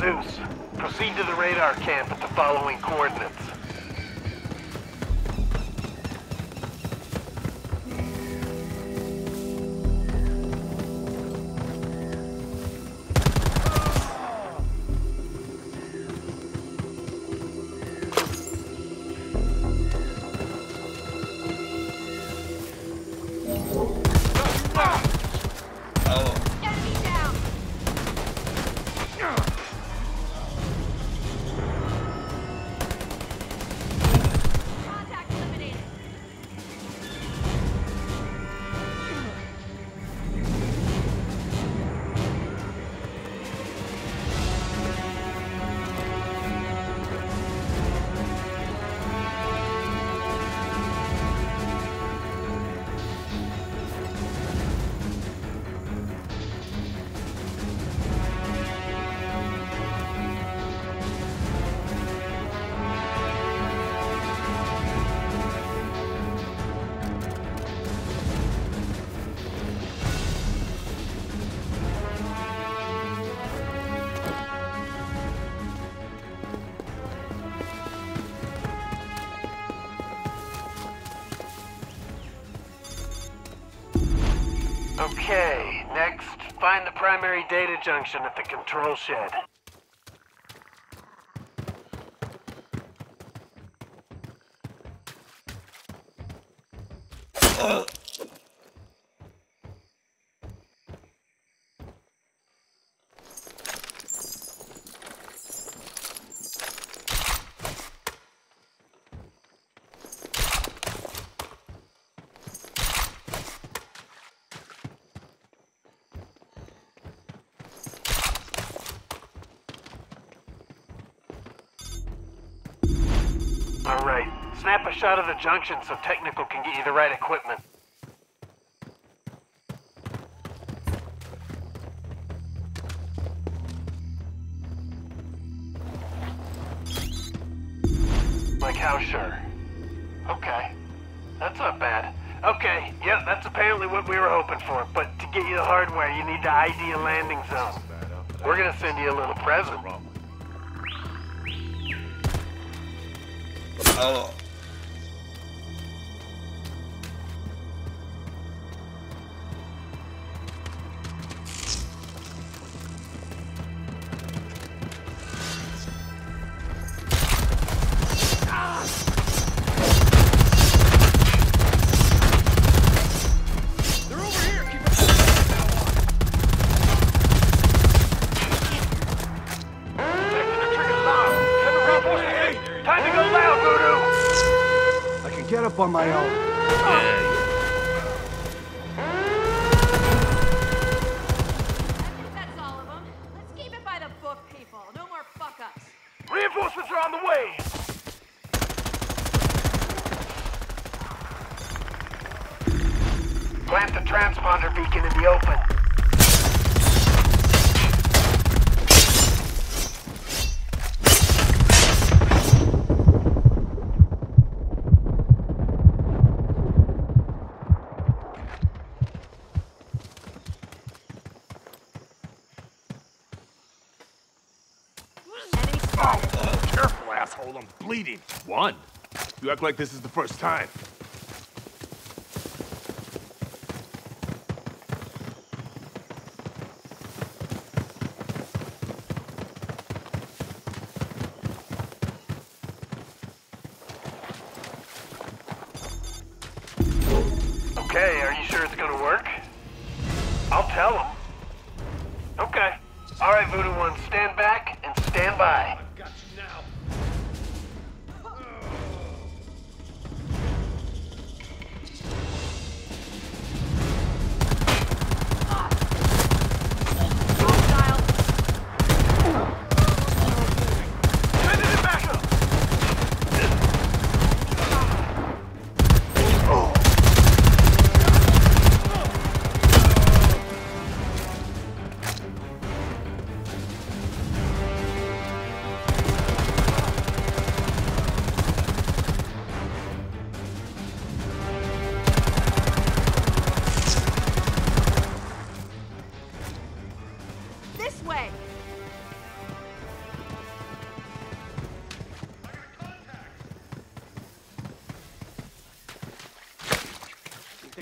Zeus. Proceed to the radar camp at the following coordinates. Okay, next, find the primary data junction at the control shed. Alright, snap a shot of the junction so technical can get you the right equipment. Like how sure? Okay, that's not bad. Okay, yep, that's apparently what we were hoping for, but to get you the hardware, you need to ID a landing zone. We're gonna send you a little present. Oh. Reinforcements are on the way! Plant the transponder beacon in the open. One. You act like this is the first time. Okay, are you sure it's gonna work? I'll tell them. Okay. Alright, Voodoo One, stand back and stand by.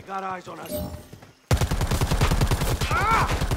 Got eyes on us. I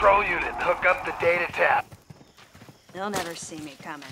control unit hook up the data tap. They'll never see me coming.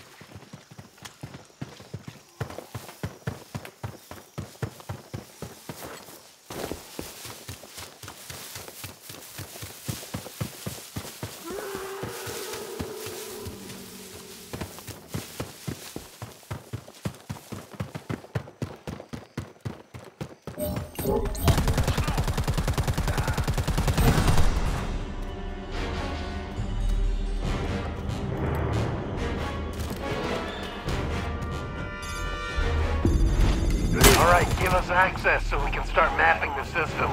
Right, give us access so we can start mapping the system.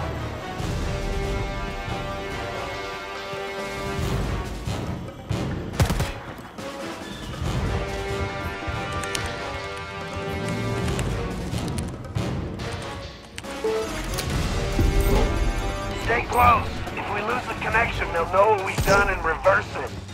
Stay close. If we lose the connection, they'll know what we've done and reverse it.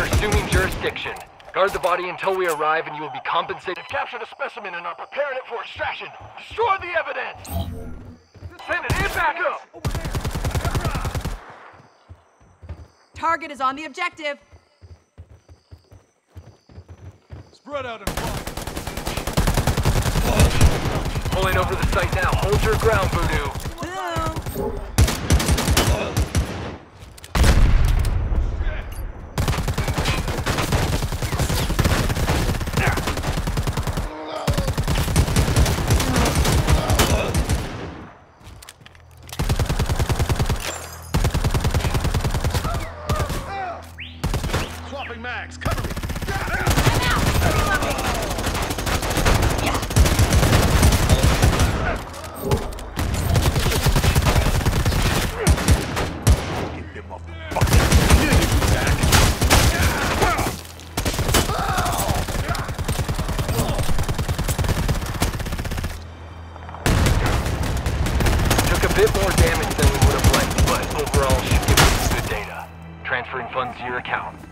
We're assuming jurisdiction. Guard the body until we arrive and you will be compensated. They've captured a specimen and are preparing it for extraction. Destroy the evidence. Send it in back up. Target is on the objective. Spread out and fly. Pulling over the site now. Hold your ground, Voodoo. Boom. bit more damage than we would have liked, but overall should give us good data. Transferring funds to your account.